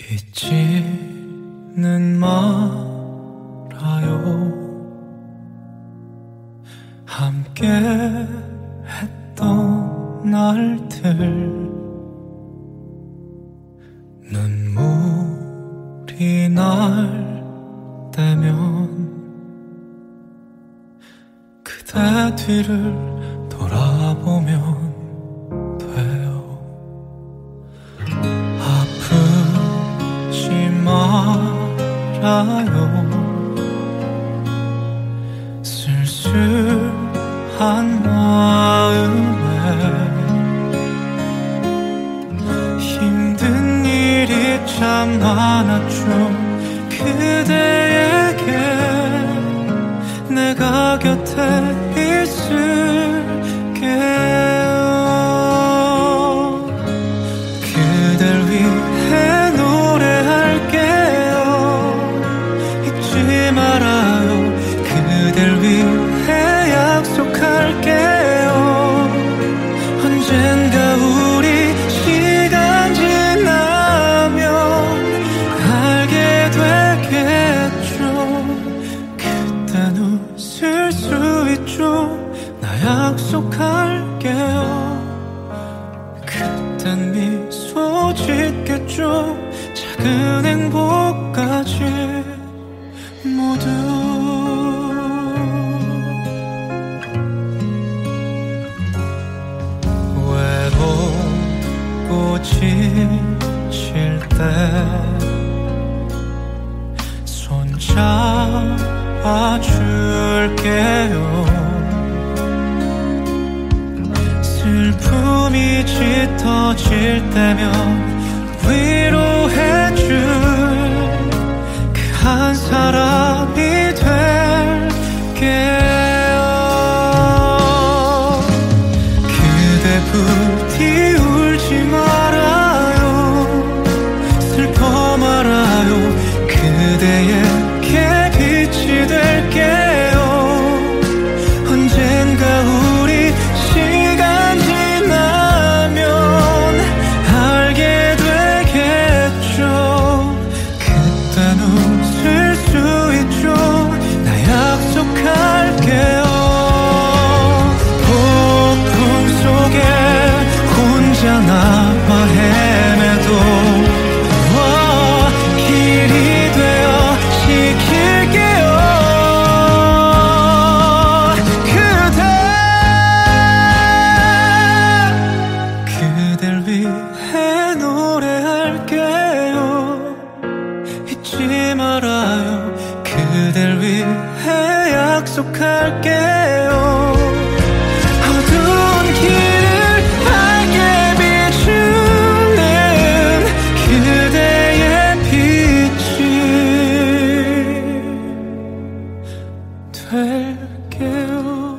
잊지는 말아요. 함께 했던 날들 눈물이 날 때면 그대 뒤를 알아요 쓸쓸한 마음에 힘든 일이 참 많았죠. 그대에게 내가 곁에 있을게요. 그댈 위해 할게요. 그땐 미소 짓겠죠. 작은 행복까지 모두. 외롭고 지칠 때 손잡아 줄게요 슬픔이 짙어질 때면 위로해 줄 그 한 사람이 될게요. 그대 부디 울지 말 말아요. 그댈 위해 약속할게요. 어두운 길을 밝게 비추는 그대의 빛이 될게요